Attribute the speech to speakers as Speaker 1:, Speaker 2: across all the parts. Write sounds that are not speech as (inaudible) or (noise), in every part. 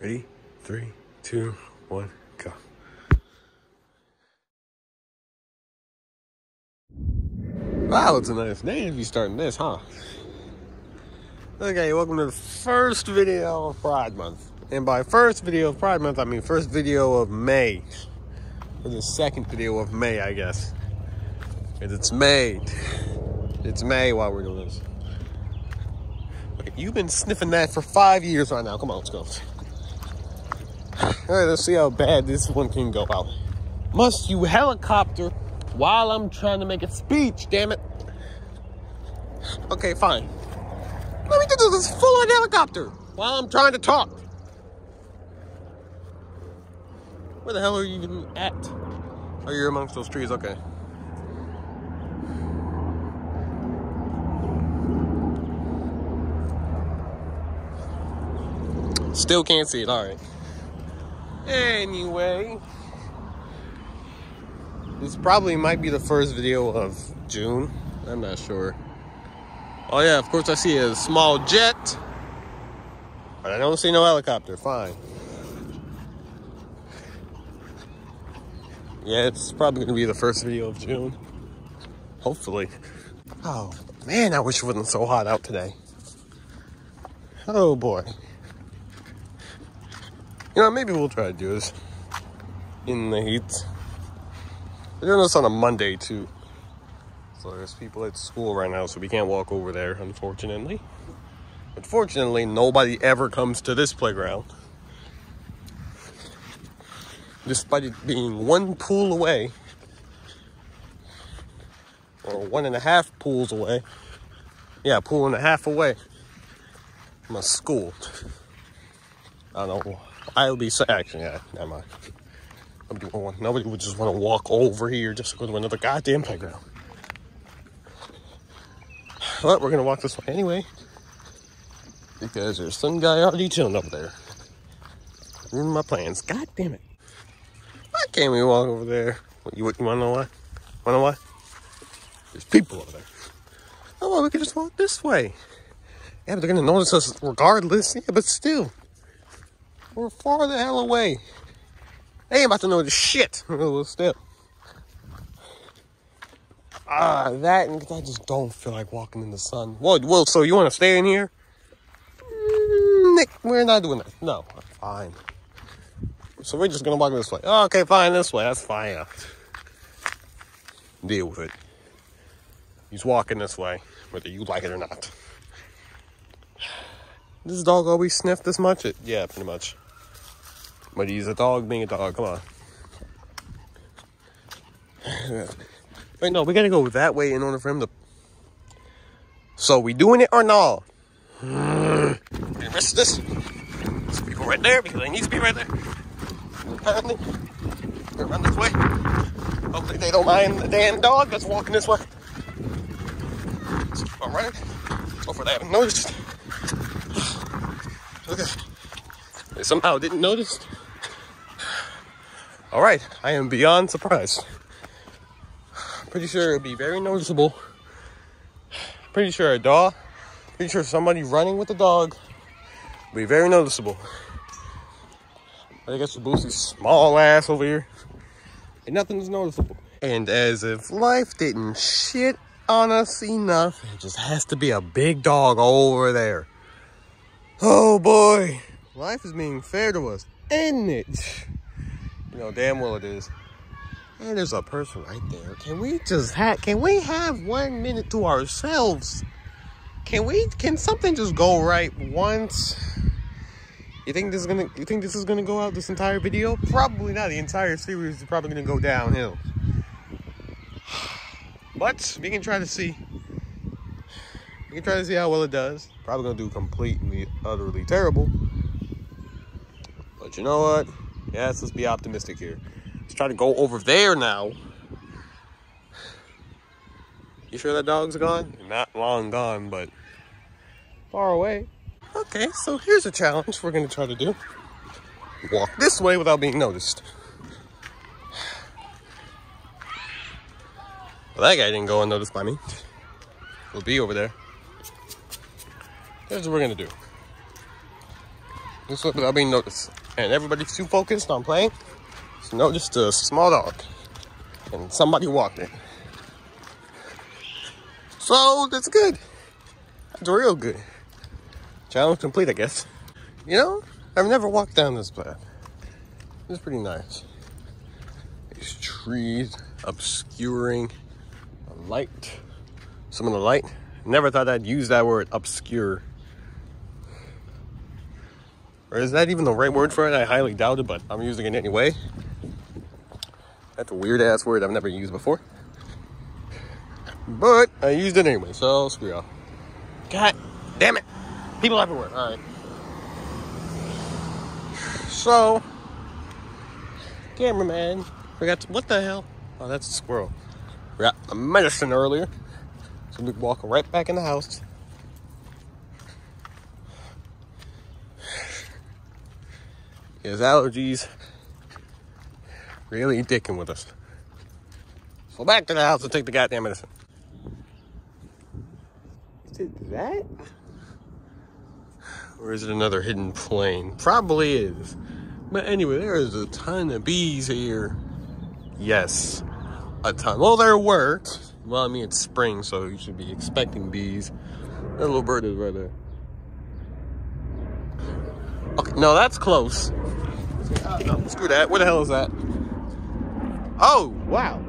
Speaker 1: Ready? Three, two, one, go. Wow, it's a nice day to be starting this, huh? Okay, welcome to the first video of Pride Month. And by first video of Pride Month, I mean first video of May. Or the second video of May, I guess. Because it's May. It's May while we're doing this. Okay, you've been sniffing that for five years right now. Come on, let's go. All right, let's see how bad this one can go out. Must you helicopter while I'm trying to make a speech, damn it. Okay, fine. Let me do this full on helicopter while I'm trying to talk. Where the hell are you even at? Oh, you're amongst those trees, okay. Still can't see it, all right. Anyway, this probably might be the first video of June. I'm not sure. Oh yeah, of course I see a small jet, but I don't see no helicopter. Fine. Yeah, it's probably gonna be the first video of June. Hopefully. Oh man, I wish it wasn't so hot out today. Oh boy. You know, maybe we'll try to do this in the heat. We're doing this on a Monday too. So there's people at school right now, so we can't walk over there, unfortunately. Unfortunately, nobody ever comes to this playground. Despite it being one pool away, or one and a half pools away. Yeah, pool and a half away from a school. I don't know. I'll be actually, yeah, never mind. Nobody would, want, nobody would just want to walk over here just to go to another goddamn playground. But we're gonna walk this way anyway. Because there's some guy already chilling up there. Ruining my plans. God damn it. Why can't we walk over there? You, you wanna know why? Wanna know why? There's people over there. Oh, well, we can just walk this way. Yeah, but they're gonna notice us regardless. Yeah, but still. We're far the hell away. They ain't about to know the shit. (laughs) still. Ah, that I just don't feel like walking in the sun. Well, well, so you want to stay in here? Mm, Nick, we're not doing that. No, I'm fine. So we're just gonna walk this way. Okay, fine, this way. That's fine. Deal with it. He's walking this way, whether you like it or not. This dog always sniff this much? It, yeah, pretty much. But he's a dog being a dog. Come on. Wait, no, we gotta go that way in order for him to. So we doing it or no? Rest this. There's people right there because they need to be right there. Apparently, they run this way. Hopefully they don't mind the damn dog that's walking this way. So I'm running. Hopefully they haven't noticed. Okay. They somehow didn't notice. All right, I am beyond surprised. Pretty sure it'd be very noticeable. Pretty sure a dog, pretty sure somebody running with a dog be very noticeable. I guess the Boosie's small ass over here. And nothing's noticeable. And as if life didn't shit on us enough, it just has to be a big dog over there. Oh boy, life is being fair to us, isn't it? You know, damn well it is. And there's a person right there. Can we just have, can we have one minute to ourselves? Can we, can something just go right once? You think this is gonna, you think this is gonna go out this entire video? Probably not. The entire series is probably gonna go downhill. (sighs) But we can try to see. We can try to see how well it does. Probably gonna do completely, utterly terrible. But you know what? Yes, let's be optimistic here. Let's try to go over there now. You sure that dog's gone? Not long gone, but far away. Okay, so here's a challenge we're gonna try to do. Walk this way without being noticed. Well, that guy didn't go unnoticed by me. we will be over there. Here's what we're gonna do. Just without being noticed. And everybody's too focused on playing. So notice the small dog. And somebody walked it. So that's good. That's real good. Challenge complete, I guess. You know, I've never walked down this path. It's pretty nice. These trees obscuring the light. Some of the light. Never thought I'd use that word, obscure. Or is that even the right word for it? I highly doubt it, but I'm using it anyway. That's a weird ass word I've never used before. But I used it anyway, so screw off. God damn it. People everywhere. Alright. So, cameraman forgot to, what the hell? Oh, that's a squirrel. Forgot the medicine earlier. So we walk right back in the house. His allergies really dicking with us. So back to the house and take the goddamn medicine. Is it that? Or is it another hidden plane? Probably is. But anyway, there is a ton of bees here. Yes, a ton. Well, there were. Well, I mean, it's spring, so you should be expecting bees. That little bird is right there. Okay, no, that's close. Uh, no, screw that. Where the hell is that? Oh, wow.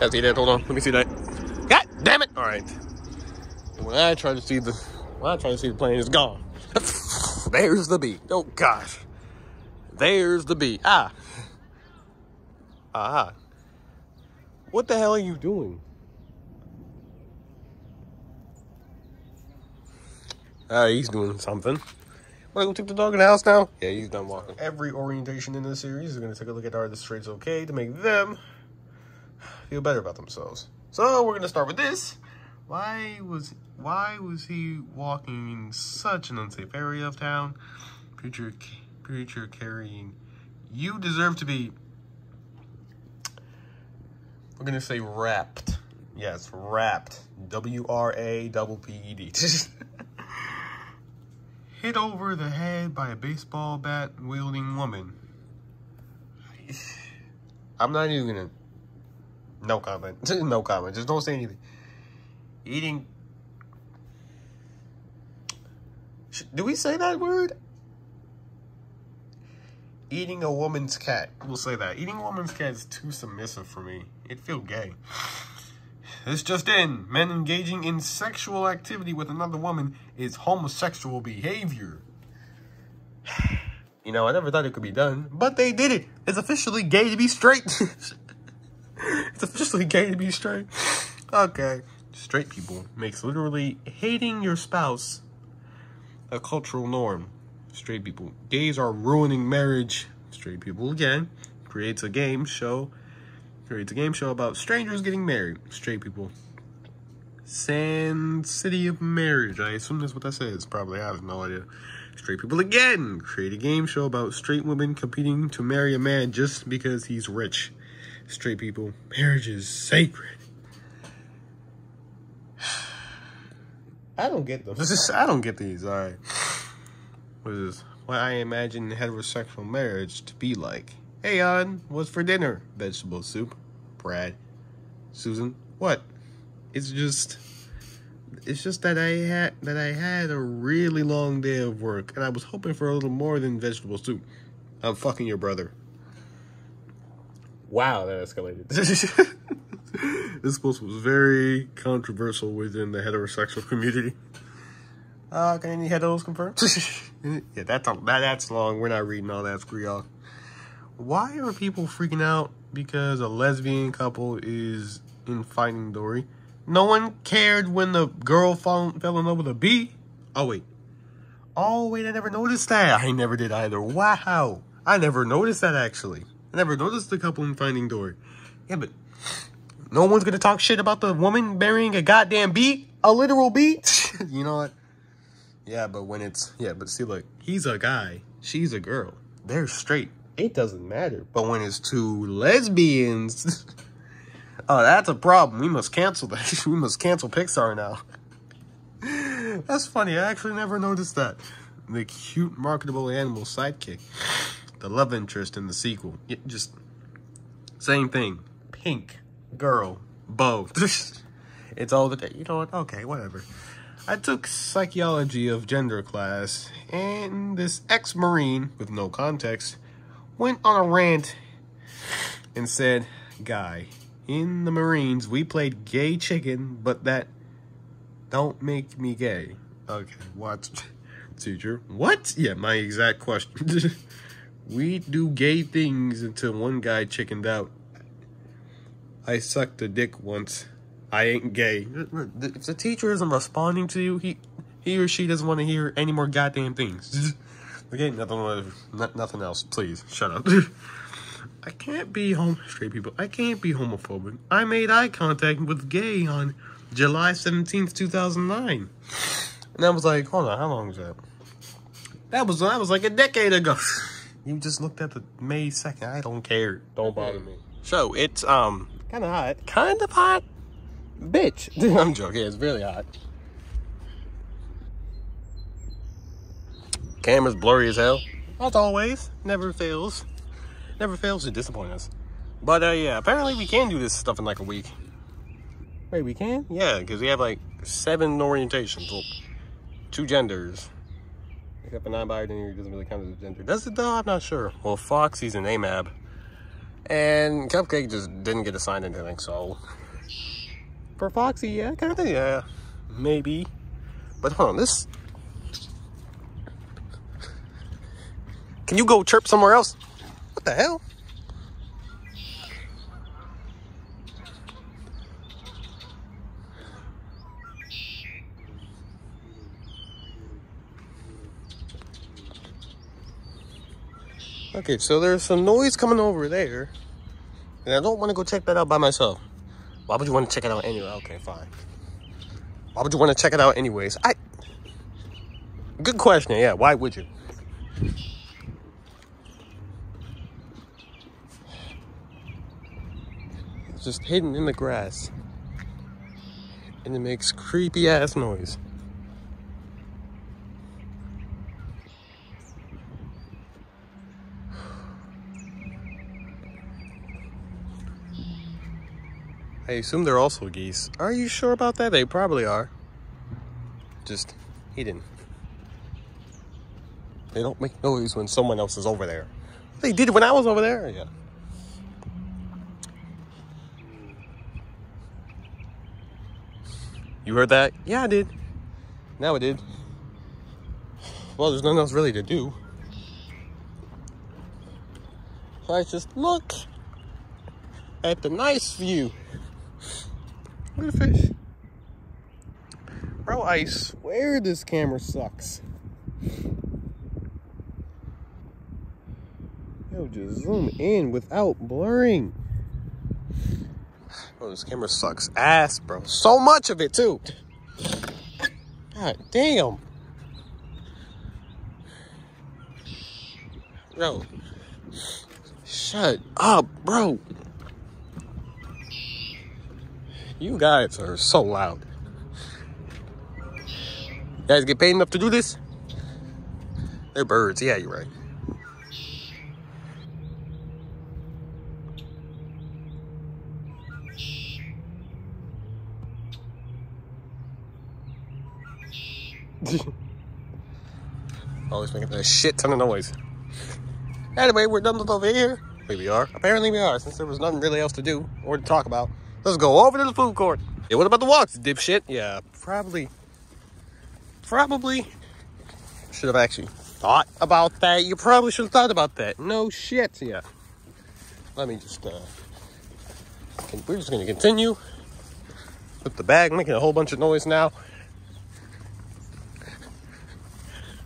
Speaker 1: Yeah, see that? Hold on. Let me see that. God damn it! All right. When I try to see the, when I try to see the plane, it's gone. (laughs) There's the bee. Oh gosh. There's the bee. Ah. Ah. What the hell are you doing? Ah, he's doing something. Wanna go take the dog in the house now? Yeah, he's done walking. Every orientation in this series is gonna take a look at are the straights okay to make them feel better about themselves. So we're gonna start with this. Why was why was he walking in such an unsafe area of town? Preacher preacher carrying. You deserve to be we're gonna say wrapped. Yes, wrapped. W R A double P E D. (laughs) Hit over the head by a baseball bat wielding woman. I'm not even gonna. No comment. (laughs) no comment. Just don't say anything. Eating. Do we say that word? Eating a woman's cat. We'll say that. Eating a woman's cat is too submissive for me. It feel gay. This just in. Men engaging in sexual activity with another woman is homosexual behavior. (sighs) You know, I never thought it could be done, but they did it. It's officially gay to be straight. (laughs) it's officially gay to be straight. Okay. Straight people makes literally hating your spouse a cultural norm. Straight people. Gays are ruining marriage. Straight people again. Creates a game show creates a game show about strangers getting married. Straight people. Sand City of Marriage. I assume that's what that says. Probably. I have no idea. Straight people again. Create a game show about straight women competing to marry a man just because he's rich. Straight people. Marriage is sacred. (sighs) I don't get them. This is, I don't get these. All right. What is this? What I imagine heterosexual marriage to be like. Hey, on, what's for dinner? Vegetable soup. Brad. Susan. What? It's just it's just that I had that I had a really long day of work and I was hoping for a little more than vegetable soup. I'm fucking your brother. Wow, that escalated. (laughs) this post was very controversial within the heterosexual community. Uh, can any heteros confirm? (laughs) yeah, that's a, that, that's long. We're not reading all that. Screw y'all why are people freaking out because a lesbian couple is in Finding Dory? No one cared when the girl fall, fell in love with a bee. Oh, wait. Oh, wait, I never noticed that. I never did either. Wow. I never noticed that, actually. I never noticed the couple in Finding Dory. Yeah, but no one's going to talk shit about the woman burying a goddamn bee? A literal bee? (laughs) you know what? Yeah, but when it's... Yeah, but see, look. He's a guy. She's a girl. They're straight it doesn't matter. But when it's two lesbians, (laughs) oh, that's a problem. We must cancel that. (laughs) we must cancel Pixar now. (laughs) That's funny. I actually never noticed that. The cute, marketable animal sidekick. The love interest in the sequel. It just same thing. Pink girl bow. it's all the day. You know what? Okay, whatever. I took psychology of gender class, and this ex-marine with no context went on a rant and said, "Guy, in the Marines we played gay chicken, but that don't make me gay." Okay, what? (laughs) Teacher, what? Yeah, my exact question. (laughs) we do gay things until one guy chickened out. I sucked a dick once. I ain't gay. If the teacher isn't responding to you, he he or she doesn't want to hear any more goddamn things. (laughs) okay, nothing, nothing else. Please shut up. (laughs) I can't be home straight people. I can't be homophobic. I made eye contact with gay on July seventeenth, two thousand nine, and I was like, hold on, how long was that? That was that was like a decade ago. (laughs) You just looked at the May second. I don't care. Don't bother me. So it's um kind of hot. Kind of hot. Bitch. (laughs) I'm joking. It's really hot. Camera's blurry as hell. As always. Never fails. Never fails to disappoint us. But uh, yeah, apparently we can do this stuff in like a week. Wait, we can? Yeah, because we have like seven orientations. Well, two genders. Except for non-binary doesn't really count as a gender. Does it though? I'm not sure. Well, Foxy's an AMAB. And Cupcake just didn't get assigned anything, so... For Foxy, yeah, kind of, yeah. Maybe. But hold on, this... Can you go chirp somewhere else? What the hell? Okay, so there's some noise coming over there. And I don't want to go check that out by myself. Why would you want to check it out anyway? Okay, fine. Why would you want to check it out anyways? I Good question. Yeah, why would you? Just hidden in the grass. And it makes creepy ass noise. I assume they're also geese. Are you sure about that? They probably are. Just hidden. They don't make noise when someone else is over there. They did when I was over there. Yeah. You heard that? Yeah, I did. Now I did. Well, there's nothing else really to do. So I just look at the nice view. Look at the fish. Bro, I swear this camera sucks. Yo, just zoom in without blurring. Bro, this camera sucks ass, bro. So much of it, too. God damn. Bro. Shut up, bro. You guys are so loud. You guys get paid enough to do this? They're birds. Yeah, you're right. (laughs) Always making a shit ton of noise. Anyway, we're done with over here. We are. Apparently we are, since there was nothing really else to do or to talk about. Let's go over to the food court. Yeah, what about the walks, dipshit? Yeah, probably. Probably should have actually thought about that. You probably should have thought about that. No shit, yeah. Let me just, uh, we're just gonna continue with the bag, making a whole bunch of noise now.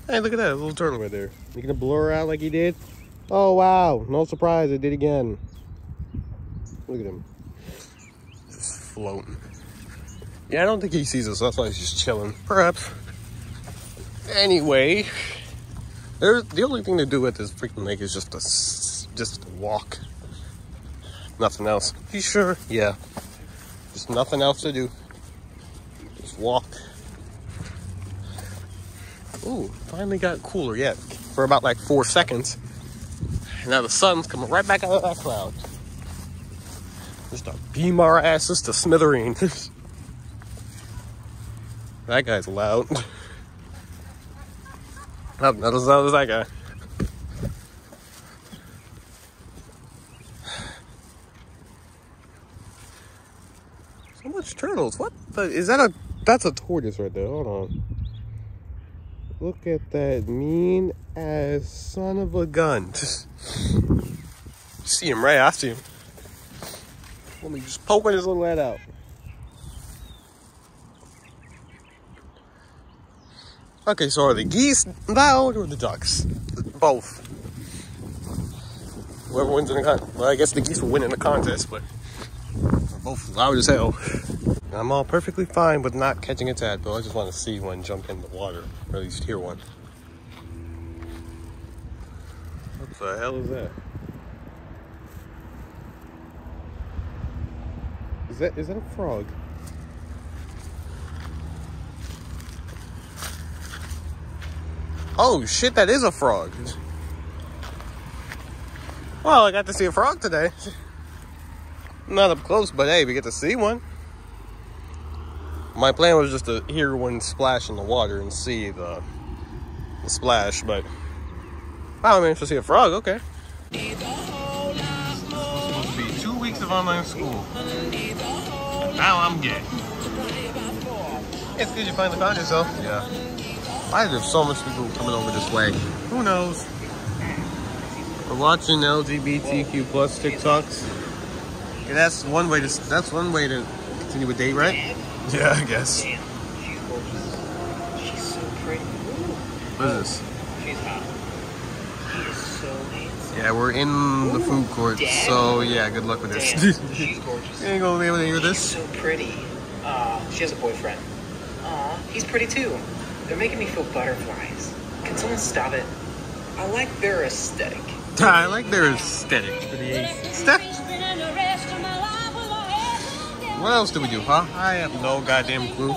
Speaker 1: Hey, look at that little turtle right there. You gonna blur out like he did? Oh, wow. No surprise, it did again. Look at him Just floating. Yeah, I don't think he sees us. That's why he's just chilling. Perhaps. Anyway, there's the only thing to do at this freaking lake is just to just walk. Nothing else. You sure? Yeah. Just nothing else to do. Just walk. Ooh, finally got cooler. Yeah, for about like four seconds. And now the sun's coming right back out of that cloud. Just to beam our asses to smithereens. (laughs) that guy's loud. (laughs) Not, not as loud as that guy. (sighs) So much turtles. What the, is that a, that's a tortoise right there. Hold on. Look at that mean ass son of a gun. see him, right? I see him. Let me just poking his little head out. Okay, so are the geese loud or the ducks? Both. Whoever wins in the contest. Well, I guess the geese will win in the contest, but both loud as hell. I'm all perfectly fine with not catching a tadpole. I just want to see one jump in the water, or at least hear one. What the hell is that? Is that is that a frog? Oh shit, that is a frog. Well, I got to see a frog today. Not up close, but hey, we get to see one. My plan was just to hear one splash in the water and see the, the splash, but I managed to see a frog, okay. Supposed to be two weeks of online school. Now I'm gay. It's good you finally found yourself. Yeah. Why are there so much people coming over this way? Who knows? We're watching LGBTQ plus TikToks. Yeah, that's one way to that's one way to continue a date, right? Yeah, I guess.
Speaker 2: Damn, she's gorgeous. She's so pretty.
Speaker 1: What is this?
Speaker 2: She's hot. He is so handsome.
Speaker 1: Yeah, we're in the food court,
Speaker 2: Damn.
Speaker 1: so yeah, good luck with this.
Speaker 2: Damn, (laughs) she's gorgeous.
Speaker 1: you ain't gonna be able to hear
Speaker 2: She's
Speaker 1: this.
Speaker 2: so pretty. Uh, she has a boyfriend. Aw, he's pretty too. They're making me feel butterflies. Can someone stop it? I like their aesthetic. (laughs)
Speaker 1: I like their aesthetic. Steph, what else do we do, huh? I have no goddamn clue.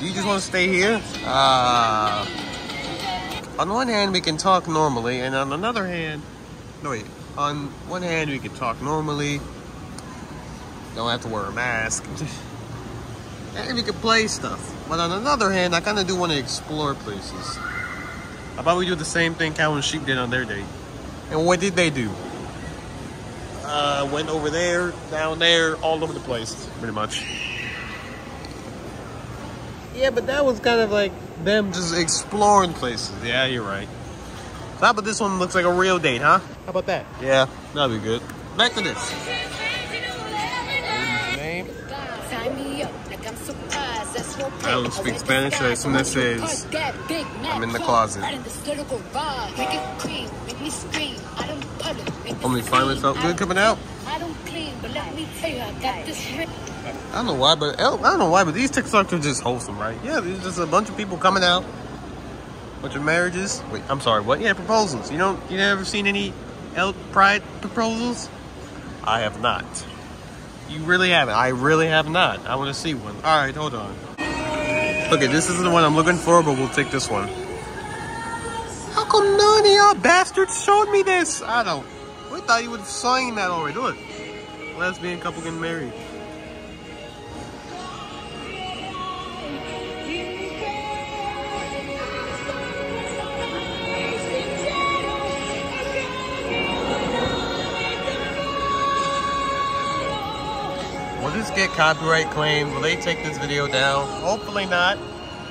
Speaker 1: You just want to stay here? Uh, on one hand, we can talk normally, and on another hand, no wait. On one hand, we can talk normally. Don't have to wear a mask. (laughs) and we can play stuff. But on another hand, I kind of do want to explore places. How about we do the same thing Cow and Sheep did on their date? And what did they do? Uh, went over there, down there, all over the place, pretty much. Yeah, but that was kind of like them just exploring places. Yeah, you're right. So how about this one looks like a real date, huh? How about that? Yeah, that'd be good. Back to this. Name?
Speaker 3: I don't speak Spanish, so I assume that says
Speaker 1: I'm in the closet. Only finally felt good coming out.
Speaker 3: I don't clean, but let me tell you, I got this.
Speaker 1: I don't know why, but oh, I don't know why, but these TikToks are just wholesome, right? Yeah, there's just a bunch of people coming out, bunch of marriages. Wait, I'm sorry, what? Yeah, proposals. You don't, you never seen any L Pride proposals? I have not. You really haven't. I really have not. I want to see one. All right, hold on. Okay, this isn't the one I'm looking for, but we'll take this one. How come none of y'all bastards showed me this? I don't. We thought you would have signed that already. Look, lesbian couple getting married. Will this get copyright claims? Will they take this video down? Hopefully not.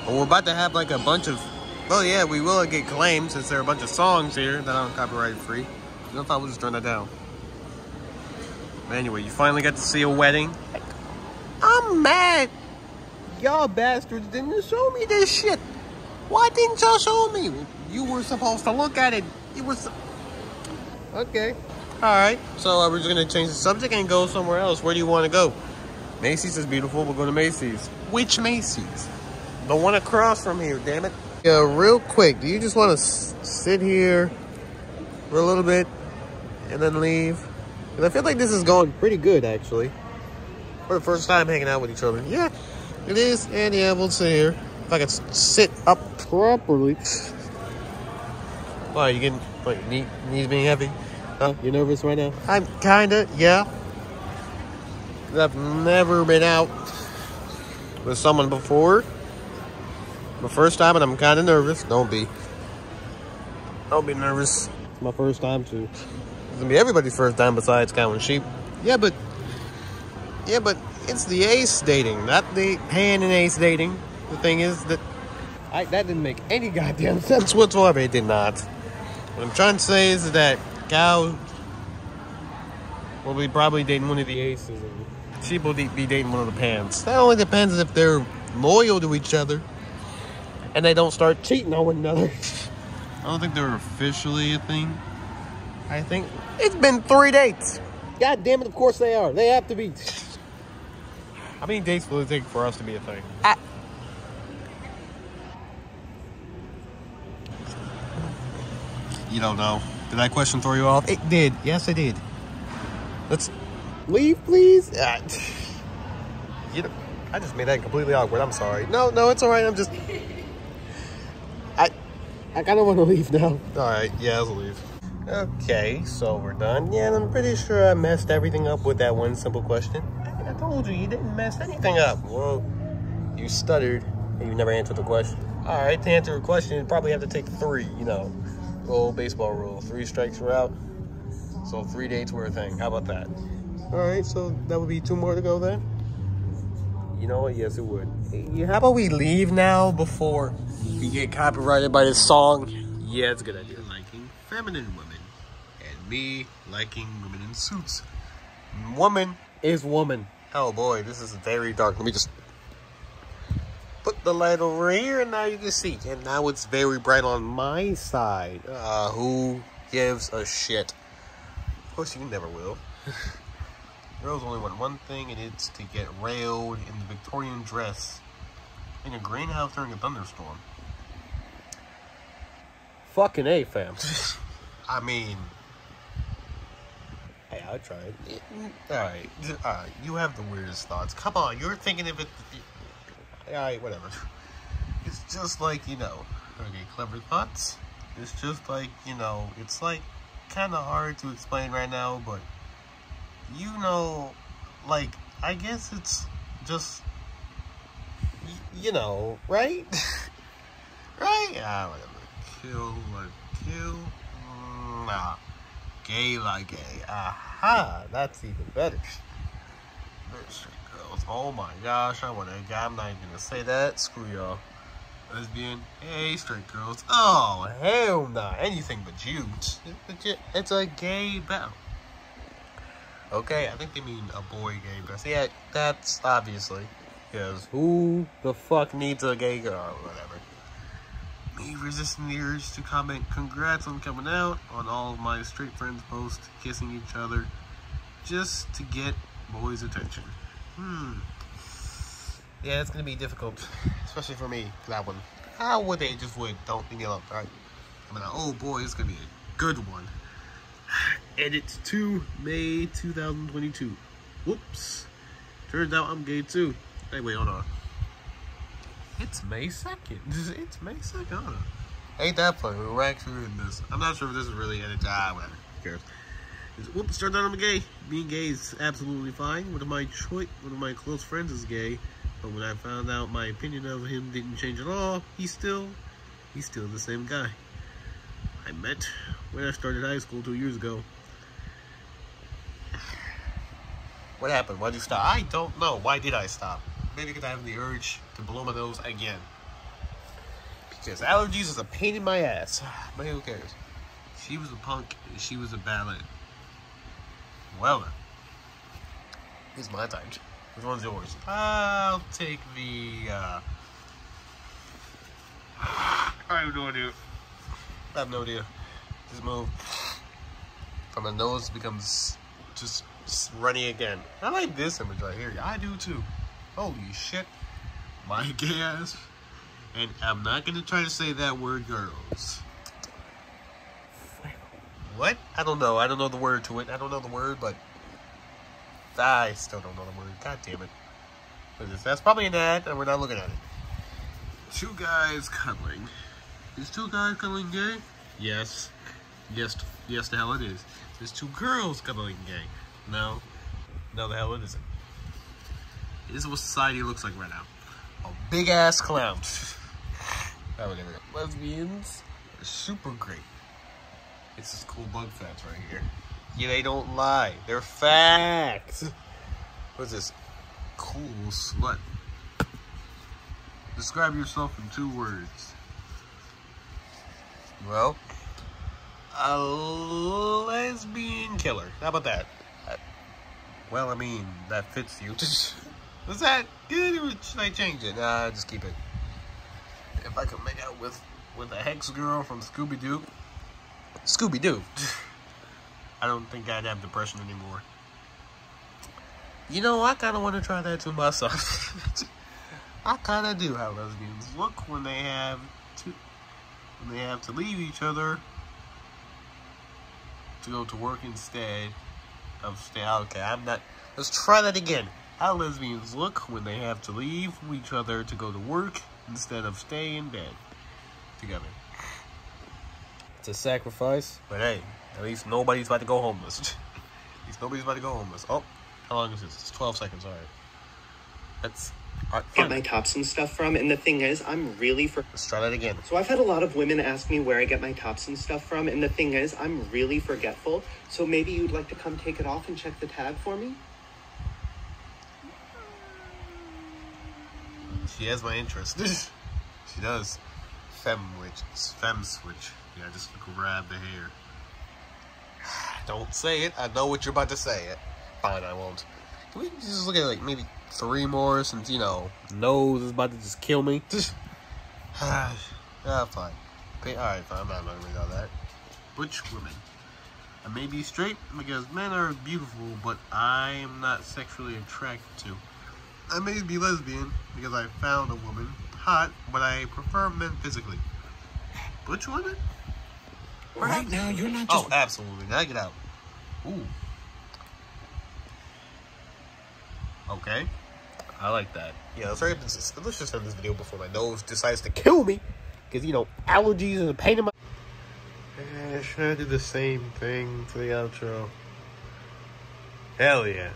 Speaker 1: But we're about to have like a bunch of, well, yeah, we will get claimed since there are a bunch of songs here that aren't copyright free. I thought we'll just turn that down. But anyway, you finally got to see a wedding. I'm mad. Y'all bastards didn't show me this shit. Why didn't y'all show me? You were supposed to look at it. It was... Okay. All right. So uh, we're just gonna change the subject and go somewhere else. Where do you want to go? Macy's is beautiful. We'll go to Macy's. Which Macy's? The one across from here. Damn it. Yeah, real quick. Do you just want to sit here for a little bit and then leave? And I feel like this is going pretty good, actually. For the first time hanging out with each other. Yeah, it is. And yeah, we'll sit here. if I s- sit up properly. Why you getting? What knee, knees being heavy? Huh? You nervous right now? I'm kinda, yeah. I've never been out with someone before. My first time, and I'm kind of nervous. Don't be. Don't be nervous. It's my first time too. It's gonna be everybody's first time besides counting sheep. Yeah, but yeah, but it's the ace dating, not the pan and ace dating. The thing is that I, that didn't make any goddamn sense whatsoever. It did not. What I'm trying to say is that cow will be probably dating one of the aces, and sheep will be dating one of the pans. That only depends if they're loyal to each other and they don't start cheating on one another.
Speaker 3: I don't think they're officially a thing.
Speaker 1: I think it's been three dates. God damn it! Of course they are. They have to be. How many dates will it take for us to be a thing? You don't know. Did that question throw you off? It did. Yes, it did. Let's leave, please. Uh, you know, I just made that completely awkward. I'm sorry. No, no, it's all right. I'm just. I, kind of want to leave now. All right. Yeah, let's leave. Okay, so we're done. Yeah, and I'm pretty sure I messed everything up with that one simple question. I told you, you didn't mess anything up. Well, you stuttered and you never answered the question. All right, to answer a question, you probably have to take three, you know, old baseball rule. Three strikes are out. So three dates were a thing. How about that? All right, so that would be two more to go then? You know what? Yes, it would. How about we leave now before we get copyrighted by this song? Yeah, it's a good idea.
Speaker 3: Liking feminine women. And me liking women in suits.
Speaker 1: Woman is woman. Oh boy, this is very dark. Let me just put the light over here and now you can see. And now it's very bright on my side. Uh, who gives a shit? Of course you never will. (laughs) Girls only want one thing and it's to get railed in the Victorian dress in a greenhouse during a thunderstorm. Fucking A, fam. (laughs) I mean, Hey, I tried. Alright, alright, you have the weirdest thoughts. Come on, you're thinking of it. Alright, whatever. It's just like, you know, okay, clever thoughts. It's just like, you know, it's like kind of hard to explain right now, but you know, like, I guess it's just, you know, right? (laughs) right? Ah, whatever. Kill like kill? Mm, Nah gay like gay. Aha, that's even better. Straight girls. Oh my gosh, I want to. I'm not even gonna say that. Screw y'all. Lesbian, hey, straight girls. Oh hell nah, anything but you. It's a gay battle. Okay, I think they mean a boy gay best. Yeah, that's obviously. Because who the fuck needs a gay girl or whatever? Me resisting the urge to comment congrats on coming out on all of my straight friends post kissing each other just to get boys' attention. Hmm. Yeah, it's gonna be difficult, especially for me, that one. How would they just would? Don't leave me alone, alright? I mean, oh boy, it's gonna be a good one. Edit to May 2022. Whoops. Turns out I'm gay too. Hey, wait, hold on. It's May 2nd. (laughs) It's May 2nd. Hold on. Ain't that funny? We're actually in this. I'm not sure if this is really edited. Ah, whatever. Who cares? Whoops, turned out I'm gay. Being gay is absolutely fine. One of my choice, one of my close friends is gay, but when I found out my opinion of him didn't change at all, he's still, he's still the same guy. I met when I started high school two years ago. What happened? Why did you stop? I don't know. Why did I stop? Maybe because I have the urge to blow my nose again. Because allergies is a pain in my ass. (sighs) But who cares? She was a punk and she was a ballad. Well then. It's my time. Which one's yours? I'll take the uh (sighs) I have no idea. I have no idea. This move. (sighs) From the nose becomes just runny again. I like this image right here. I do too. Holy shit. My (laughs) gay ass. And I'm not gonna try to say that word girls. What? I don't know. I don't know the word to it. I don't know the word, but I still don't know the word. God damn it. This? That's probably an ad, and we're not looking at it. Two guys cuddling. Is two guys cuddling gay? Yes. Yes, yes, the hell it is. There's two girls cuddling gay. No. No, the hell it isn't. This is what society looks like right now. A big ass clown. Oh, whatever. Lesbians are super great. It's this cool bug facts right here. Yeah, they don't lie. They're facts. What's this? Cool slut. Describe yourself in two words. Well, a lesbian killer. How about that? Well, I mean, that fits you. (laughs) Was that good or should I change it? Nah, just keep it. If I could make out with with a hex girl from Scooby Doo, Scooby Doo. (laughs) I don't think I'd have depression anymore. You know, I kind of want to try that to myself. (laughs) I kind of do how lesbians look when they have to when they have to leave each other to go to work instead of stay. Okay, I'm not. Let's try that again. How lesbians look when they have to leave each other to go to work instead of stay in bed together.
Speaker 4: It's a sacrifice.
Speaker 1: But hey, at least nobody's about to go homeless. (laughs) at least nobody's about to go homeless. Oh, how long is this? It's 12 seconds, alright. That's.
Speaker 2: Get my tops and stuff from. And the thing is, I'm really for.
Speaker 1: Let's try that again.
Speaker 2: So I've had a lot of women ask me where I get my tops and stuff from. And the thing is, I'm really forgetful. So maybe you'd like to come take it off and check the tag for me?
Speaker 1: She has my interest. (laughs) she does. Fem witch. Fem switch. Yeah, just grab the hair. (sighs) Don't say it. I know what you're about to say it. Fine, I won't. Can we just look at like maybe three more since you know nose is about to just kill me? (laughs) ah, fine. Okay, alright, fine. I'm not gonna read all that. Butch women. I may be straight because men are beautiful, but I am not sexually attracted to. I may be lesbian because I found a woman hot, but I prefer men physically. Butch women?
Speaker 5: Right now, you're not Just...
Speaker 1: Oh, absolutely. Now get out. Ooh. Okay. I like that. Yeah, let's, hurry up and s- let's just end this video before my nose decides to kill me. Because, you know, allergies and a pain in my... Eh, should I do the same thing for the outro? Hell yeah.